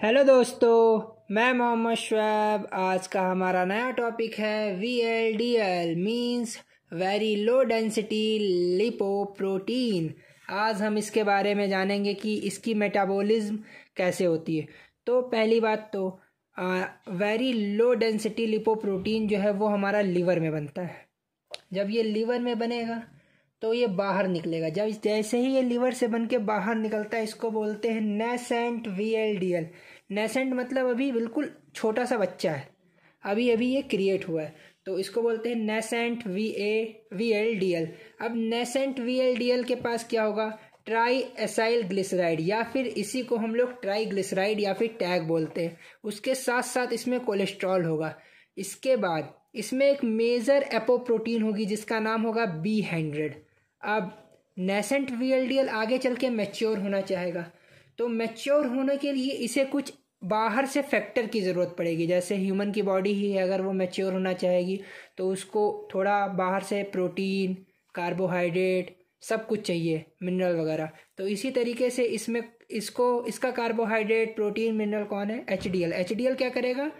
Hello दोस्तों, मैं मोहम्मद शुएब आज का हमारा नया टॉपिक है V L D L means very low density lipoprotein आज हम इसके बारे में जानेंगे कि इसकी मेटाबॉलिज्म कैसे होती है। तो पहली बात तो वेरी लो डेंसिटी लिपोप्रोटीन जो है वो हमारा लीवर में बनता है। जब ये लीवर में बनेगा तो ये बाहर निकलेगा। जब जैसे ही ये लीवर से बन के बाहर निकलता है, इसको बोलते हैं nascent V L D L nascent मतलब अभी बिल्कुल छोटा सा बच्चा है। अभी अभी ये क्रिएट हुआ है। तो इसको बोलते हैं nascent V A V L D L अब nascent V L D L के पास क्या होगा? ट्राई एसाइल ग्लिसराइड या फिर इसी को हम लोग ट्राई ग्लिसराइड या फिर टैग बोलते हैं। उसके साथ साथ इसमें कोलेस्ट्रॉल होगा। इसके बाद, इसमें एक मेजर एपोप्रोटीन होगी, जिसका नाम होगा बी हंड्रेड अब नेसेंट वीएलडीएल आगे चल के मैच्योर होना चाहेगा। तो मैच्योर होने के लिए इसे कुछ बाहर से फैक्टर की ज़रूरत पड़ेगी। जैसे ह्यूमन की बॉडी ही है अगर वो मैच्योर होना चाहेगी तो उसको थोड़ा बाहर से प्रोटीन कार्बोहाइड्रेट सब कुछ चाहिए मिनरल वगैरह। तो इसी तरीके से इसमें इसको, इसका कार्बोहाइड्रेट प्रोटीन मिनरल कौन है? H D L H D L क्या करेगा?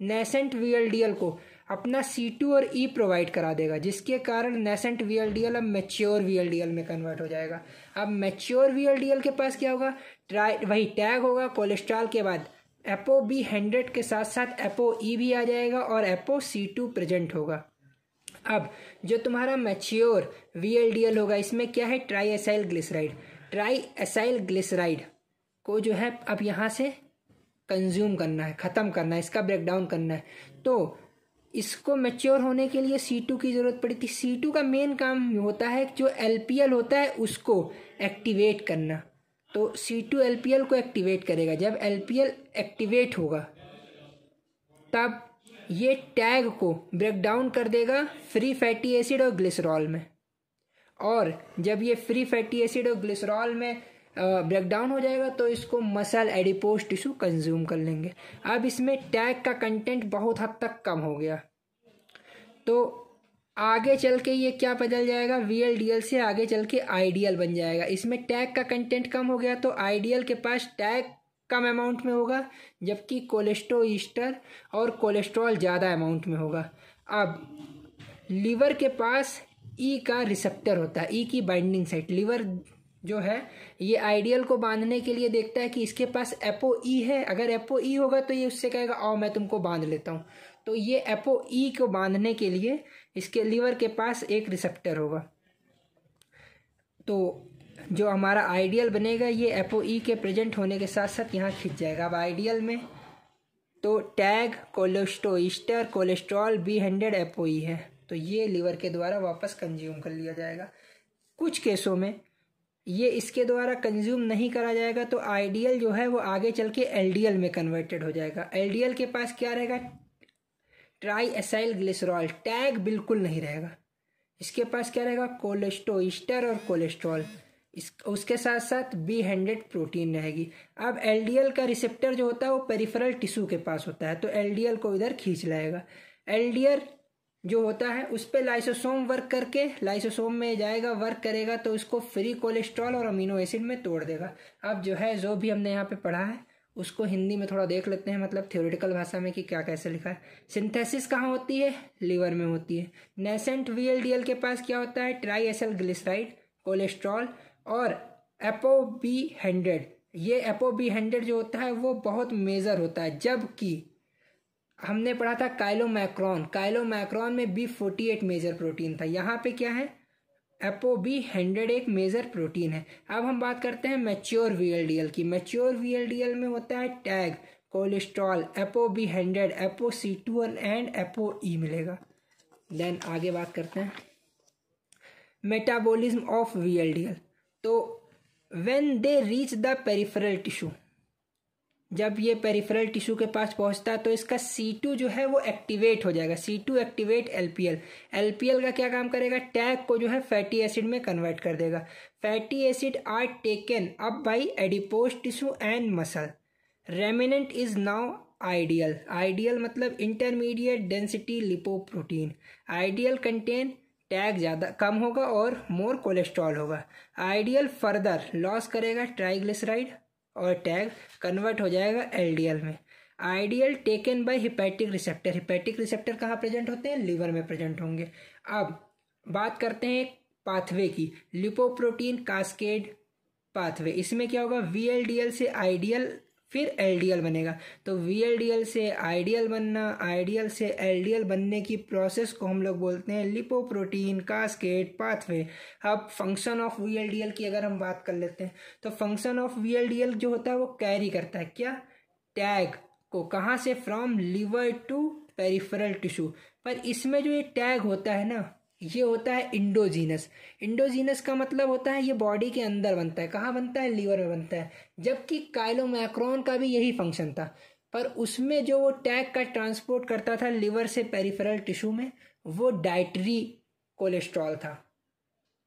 Nascent V L D L को अपना सी टू और ई e प्रोवाइड करा देगा, जिसके कारण नेसेंट वी अब mature V L D L में कन्वर्ट हो जाएगा। अब mature V L D L के पास क्या होगा? ट्राई वही टैग होगा कोलेस्ट्रॉल के बाद। एपो बी हंड्रेड के साथ साथ एपो ई भी आ जाएगा और एपो सी टू प्रेजेंट होगा। अब जो तुम्हारा mature V L D L होगा, इसमें क्या है? Triacylglyceride triacylglyceride को जो है अब यहाँ से कंज्यूम करना है, ख़त्म करना है, इसका ब्रेकडाउन करना है। तो इसको मेच्योर होने के लिए सी टू की ज़रूरत पड़ी थी। सी टू का मेन काम होता है जो एल पी एल होता है, उसको एक्टिवेट करना। तो C two L P L को एक्टिवेट करेगा। जब एल पी एल एक्टिवेट होगा, तब ये टैग को ब्रेक डाउन कर देगा फ्री फैटी एसिड और ग्लिसरॉल में। और जब ये फ्री फैटी एसिड और ग्लिसरॉल में ब्रेक डाउन हो जाएगा तो इसको मसल एडिपोज टिश्यू कंज्यूम कर लेंगे। अब इसमें टैग का कंटेंट बहुत हद तक कम हो गया। तो आगे चल के ये क्या बदल जाएगा? वी एल डी एल से आगे चल के आइडियल बन जाएगा। इसमें टैग का कंटेंट कम हो गया तो आइडियल के पास टैग कम अमाउंट में होगा, जबकि कोलेस्ट्रो ईस्टर और कोलेस्ट्रॉल ज़्यादा अमाउंट में होगा। अब लीवर के पास ई e का रिसेप्टर होता है ई e की बाइंडिंग साइट लीवर जो है, ये आइडियल को बांधने के लिए देखता है कि इसके पास एपो ई है। अगर एपो ई होगा तो ये उससे कहेगा, आओ, मैं तुमको बाँध लेता हूँ। तो ये एपो ई को बांधने के लिए इसके लीवर के पास एक रिसेप्टर होगा। तो जो हमारा आइडियल बनेगा, ये एपो ई के प्रेजेंट होने के साथ साथ यहाँ खिंच जाएगा। अब आइडियल में तो TAG cholesteryl ester cholesterol B hundred apo E है। तो ये लीवर के द्वारा वापस कंज्यूम कर लिया जाएगा। कुछ केसों में ये इसके द्वारा कंज्यूम नहीं करा जाएगा तो आइडियल जो है वो आगे चल के एलडीएल में कन्वर्टेड हो जाएगा। एलडीएल के पास क्या रहेगा? ट्राई एसाइल ग्लिसरॉल टैग बिल्कुल नहीं रहेगा। इसके पास क्या रहेगा? कोलेस्टोइस्टर और कोलेस्ट्रॉल इस, उसके साथ साथ बी हंड्रेड प्रोटीन रहेगी। अब एलडीएल का रिसेप्टर जो होता है वो पेरिफेरल टिश्यू के पास होता है तो एलडीएल को इधर खींच लाएगा। एल जो होता है, उस पर लाइसोसोम वर्क करके लाइसोसोम में जाएगा वर्क करेगा तो उसको फ्री कोलेस्ट्रॉल और अमीनो एसिड में तोड़ देगा। अब जो है, जो भी हमने यहाँ पे पढ़ा है, उसको हिंदी में थोड़ा देख लेते हैं मतलब थ्योरेटिकल भाषा में कि क्या कैसे लिखा है। सिंथेसिस कहाँ होती है? लीवर में होती है। नेसेंट वीएलडीएल के पास क्या होता है? ट्राई एसल ग्लिसराइड कोलेस्ट्रॉल और एपो बी हंड्रेड ये एपो बी हंड्रेड जो होता है, वो बहुत मेजर होता है, जबकि हमने पढ़ा था काइलो मैक्रॉन काइलो मैक्रॉन में B forty eight major protein था। यहाँ पे क्या है? एपो बी हंड्रेड एक मेजर प्रोटीन है। अब हम बात करते हैं मैच्योर वीएलडीएल की। मैच्योर वीएलडीएल में होता है TAG, cholesterol, apo B hundred, apo C two and apo E मिलेगा। देन आगे बात करते हैं। मेटाबॉलिज्म ऑफ़ वीएलडीएल तो when they reach the peripheral tissue जब ये पेरिफेरल टिश्यू के पास पहुँचता है तो इसका C2 जो है, वो एक्टिवेट हो जाएगा। C2 एक्टिवेट LPL LPL का क्या काम करेगा? टैग को जो है फैटी एसिड में कन्वर्ट कर देगा। Fatty acid are taken up by adipose tissue and muscle remnant is now IDL IDL मतलब intermediate density lipoprotein IDL contain TAG ज़्यादा कम होगा और मोर कोलेस्ट्रॉल होगा। आइडियल फर्दर लॉस करेगा ट्राइग्लिसराइड और टैग कन्वर्ट हो जाएगा एलडीएल में। IDL taken by hepatic receptor hepatic receptor कहाँ प्रेजेंट होते हैं? लीवर में प्रेजेंट होंगे। अब बात करते हैं पाथवे की। लिपोप्रोटीन कास्केड पाथवे इसमें क्या होगा? वीएलडीएल से आइडियल फिर एलडीएल बनेगा। तो वीएलडीएल से आइडियल बनना आइडियल से एलडीएल बनने की प्रोसेस को हम लोग बोलते हैं लिपोप्रोटीन कास्केट पाथवे अब फ़ंक्शन ऑफ़ वीएलडीएल की अगर हम बात कर लेते हैं तो फ़ंक्शन ऑफ़ वीएलडीएल जो होता है वो कैरी करता है। क्या? टैग को। कहाँ से? From liver to peripheral tissue पर इसमें जो ये टैग होता है ना ये होता है इंडोजीनस। इंडोजीनस का मतलब होता है ये बॉडी के अंदर बनता है। कहाँ बनता है? लीवर में बनता है। जबकि काइलोमैक्रोन का भी यही फ़ंक्शन था। पर उसमें जो वो टैग का ट्रांसपोर्ट करता था लीवर से पेरिफेरल टिश्यू में, वो डाइटरी कोलेस्ट्रॉल था।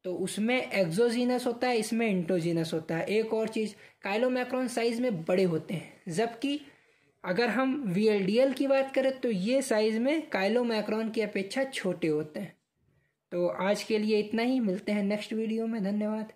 तो उसमें एक्जोजीनस होता है, इसमें इंटोजीनस होता है। एक और चीज़, काइलोमैक्रोन साइज़ में बड़े होते हैं। जबकि अगर हम वीएलडीएल की बात करें तो ये साइज़ में काइलोमैक्रोन की अपेक्षा छोटे होते हैं। तो आज के लिए इतना ही मिलते हैं नेक्स्ट वीडियो में धन्यवाद।